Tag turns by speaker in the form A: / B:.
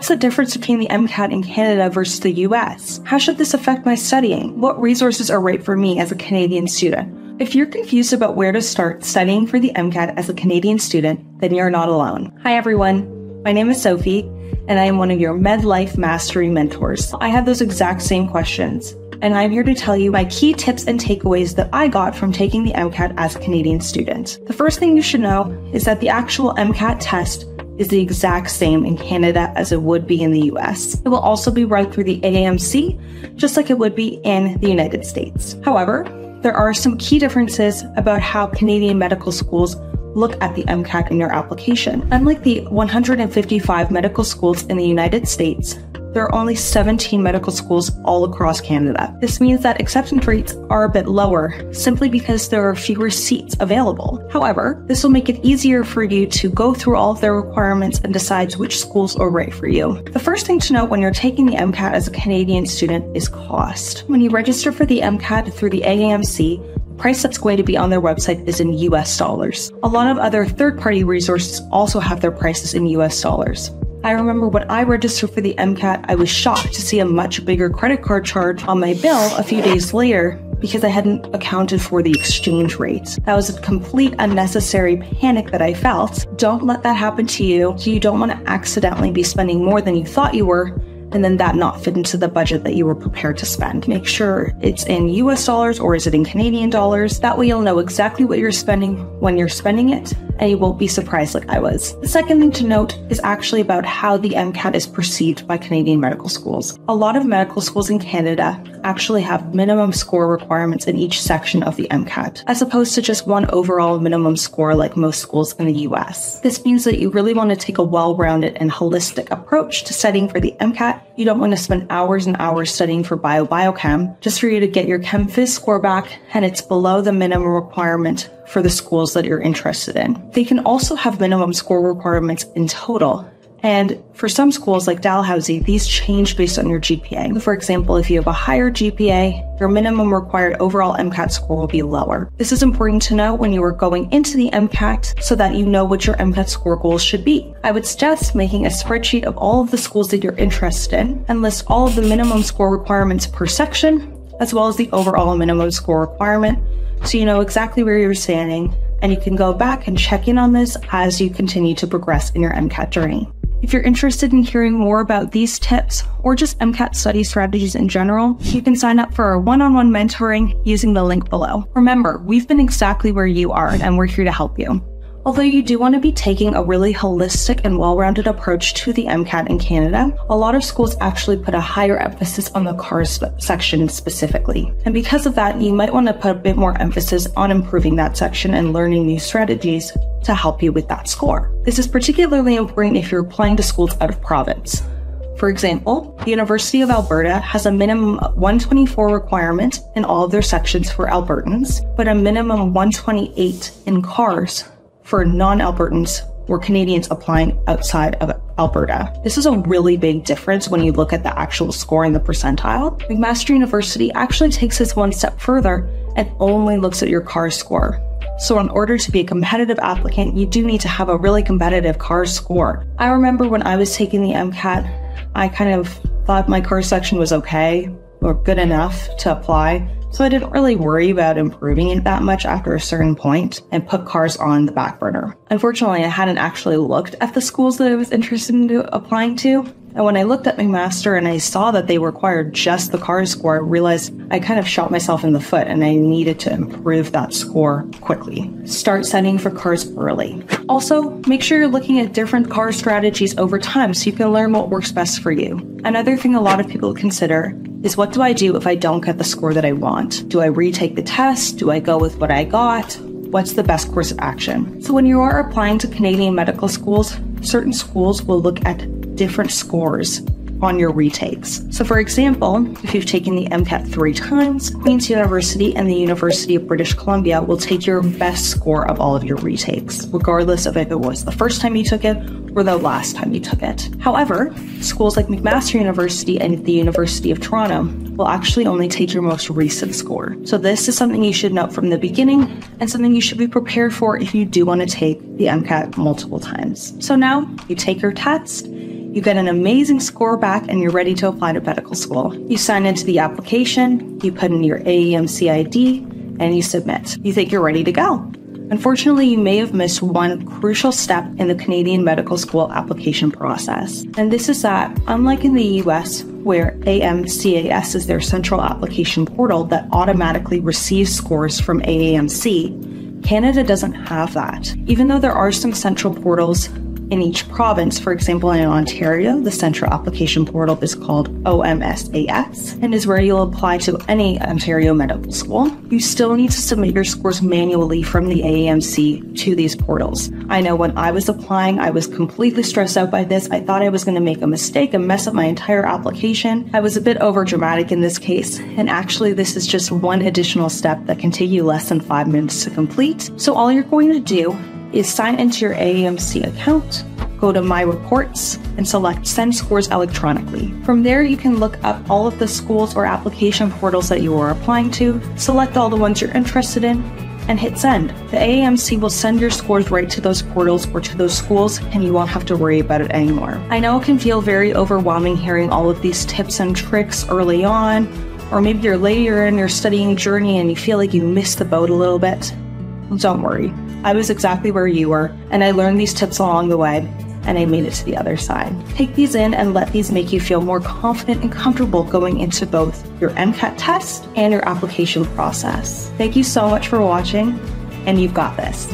A: What's the difference between the MCAT in Canada versus the US? How should this affect my studying? What resources are right for me as a Canadian student? If you're confused about where to start studying for the MCAT as a Canadian student, then you're not alone. Hi everyone, my name is Sophie, and I am one of your MedLife Mastery mentors. I have those exact same questions, and I'm here to tell you my key tips and takeaways that I got from taking the MCAT as a Canadian student. The first thing you should know is that the actual MCAT test is the exact same in Canada as it would be in the US. It will also be run through the AAMC, just like it would be in the United States. However, there are some key differences about how Canadian medical schools look at the MCAT in your application. Unlike the 155 medical schools in the United States, there are only 17 medical schools all across Canada. This means that acceptance rates are a bit lower simply because there are fewer seats available. However, this will make it easier for you to go through all of their requirements and decide which schools are right for you. The first thing to note when you're taking the MCAT as a Canadian student is cost. When you register for the MCAT through the AAMC, the price that's going to be on their website is in US dollars. A lot of other third party resources also have their prices in US dollars. I remember when I registered for the MCAT, I was shocked to see a much bigger credit card charge on my bill a few days later because I hadn't accounted for the exchange rate. That was a complete unnecessary panic that I felt. Don't let that happen to you. You don't want to accidentally be spending more than you thought you were and then that not fit into the budget that you were prepared to spend. Make sure it's in US dollars or is it in Canadian dollars. That way you'll know exactly what you're spending when you're spending it and you won't be surprised like I was. The second thing to note is actually about how the MCAT is perceived by Canadian medical schools. A lot of medical schools in Canada actually have minimum score requirements in each section of the MCAT, as opposed to just one overall minimum score like most schools in the US. This means that you really want to take a well rounded and holistic approach to studying for the MCAT. You don't want to spend hours and hours studying for bio biochem just for you to get your chem phys score back and it's below the minimum requirement for the schools that you're interested in. They can also have minimum score requirements in total. And for some schools like Dalhousie, these change based on your GPA. For example, if you have a higher GPA, your minimum required overall MCAT score will be lower. This is important to know when you are going into the MCAT so that you know what your MCAT score goals should be. I would suggest making a spreadsheet of all of the schools that you're interested in and list all of the minimum score requirements per section, as well as the overall minimum score requirement so you know exactly where you're standing and you can go back and check in on this as you continue to progress in your MCAT journey. If you're interested in hearing more about these tips or just MCAT study strategies in general, you can sign up for our one on one mentoring using the link below. Remember, we've been exactly where you are and we're here to help you. Although you do want to be taking a really holistic and well rounded approach to the MCAT in Canada, a lot of schools actually put a higher emphasis on the CARS section specifically. And because of that, you might want to put a bit more emphasis on improving that section and learning new strategies to help you with that score. This is particularly important if you're applying to schools out of province. For example, the University of Alberta has a minimum 124 requirement in all of their sections for Albertans, but a minimum 128 in CARS for non-Albertans or Canadians applying outside of Alberta. This is a really big difference when you look at the actual score in the percentile. McMaster University actually takes this one step further and only looks at your CARS score. So, in order to be a competitive applicant, you do need to have a really competitive CARS score. I remember when I was taking the MCAT, I kind of thought my CARS section was okay or good enough to apply. So I didn't really worry about improving it that much after a certain point and put CARS on the back burner. Unfortunately, I hadn't actually looked at the schools that I was interested in applying to. And when I looked at McMaster and I saw that they required just the CARS score, I realized I kind of shot myself in the foot and I needed to improve that score quickly. Start setting for CARS early. Also, make sure you're looking at different CARS strategies over time so you can learn what works best for you. Another thing a lot of people consider is what do I do if I don't get the score that I want? Do I retake the test? Do I go with what I got? What's the best course of action? So, when you are applying to Canadian medical schools, certain schools will look at different scores on your retakes. So, for example, if you've taken the MCAT three times, Queen's University and the University of British Columbia will take your best score of all of your retakes, regardless of if it was the first time you took it or the last time you took it. However, schools like McMaster University and the University of Toronto will actually only take your most recent score. So, this is something you should note from the beginning and something you should be prepared for if you do want to take the MCAT multiple times. So, now you take your test You get an amazing score back and you're ready to apply to medical school. You sign into the application, you put in your AAMC ID, and you submit. You think you're ready to go. Unfortunately, you may have missed one crucial step in the Canadian medical school application process. And this is that, unlike in the US, where AMCAS is their central application portal that automatically receives scores from AAMC, Canada doesn't have that. Even though there are some central portals in each province. For example, in Ontario, the central application portal is called OMSAS and is where you'll apply to any Ontario medical school. You still need to submit your scores manually from the AAMC to these portals. I know when I was applying, I was completely stressed out by this. I thought I was going to make a mistake and mess up my entire application. I was a bit over dramatic in this case, and actually, this is just one additional step that can take you less than five minutes to complete. So, all you're going to do is sign into your AAMC account, go to My Reports, and select Send Scores electronically. From there, you can look up all of the schools or application portals that you are applying to, select all the ones you're interested in, and hit send. The AAMC will send your scores right to those portals or to those schools, and you won't have to worry about it anymore. I know it can feel very overwhelming hearing all of these tips and tricks early on, or maybe you're later in your studying journey and you feel like you missed the boat a little bit. Don't worry. I was exactly where you were, and I learned these tips along the way, and I made it to the other side. Take these in and let these make you feel more confident and comfortable going into both your MCAT test and your application process. Thank you so much for watching, and you've got this.